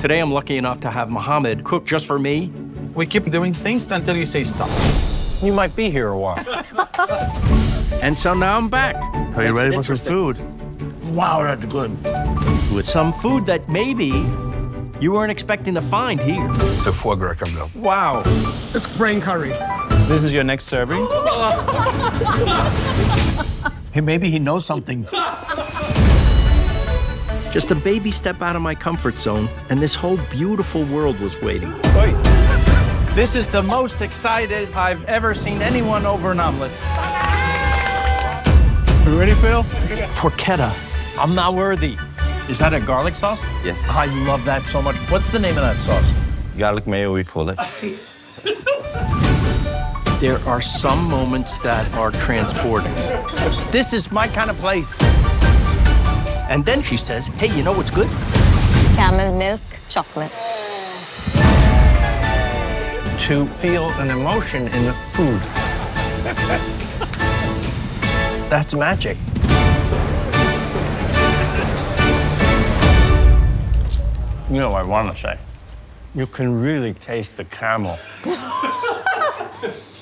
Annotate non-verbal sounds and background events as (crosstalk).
Today, I'm lucky enough to have Mohammed cook just for me. We keep doing things until you say stop. You might be here a while. (laughs) And so now I'm back. Are you It's ready for some food? Wow, that's good. With some food that maybe you weren't expecting to find here. It's a foie gras come down. Wow. It's brain curry. This is your next serving? (laughs) Hey, maybe he knows something. (laughs) Just a baby step out of my comfort zone, and this whole beautiful world was waiting. Wait. This is the most excited I've ever seen anyone over an omelet. You ready, Phil? Porchetta. I'm not worthy. Is that a garlic sauce? Yes. I love that so much. What's the name of that sauce? Garlic mayo, we call it. There are some moments that are transporting. This is my kind of place. And then she says, hey, you know what's good? Camel milk chocolate. To feel an emotion in food. (laughs) That's magic. You know what I want to say? You can really taste the camel. (laughs)